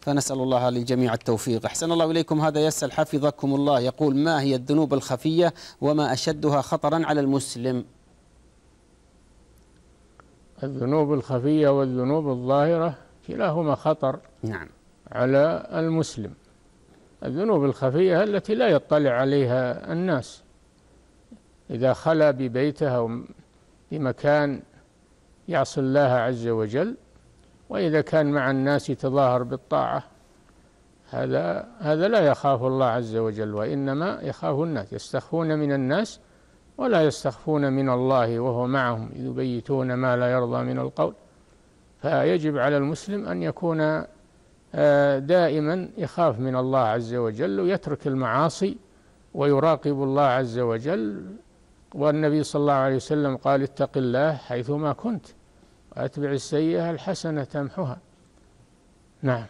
فنسأل الله للجميع التوفيق. أحسن الله إليكم. هذا يسأل حفظكم الله. يقول ما هي الذنوب الخفية وما أشدها خطرا على المسلم؟ الذنوب الخفية والذنوب الظاهرة كلاهما خطر نعم. على المسلم. الذنوب الخفية التي لا يطلع عليها الناس. إذا خلا ببيته أو بمكان يعصي الله عز وجل وإذا كان مع الناس يتظاهر بالطاعة هذا هذا لا يخاف الله عز وجل وإنما يخاف الناس يستخفون من الناس ولا يستخفون من الله وهو معهم يبيتون ما لا يرضى من القول. فيجب على المسلم أن يكون آه، دائما يخاف من الله عز وجل ويترك المعاصي ويراقب الله عز وجل. والنبي صلى الله عليه وسلم قال اتق الله حيثما كنت. واتبع السيئة الحسنة تمحها. نعم.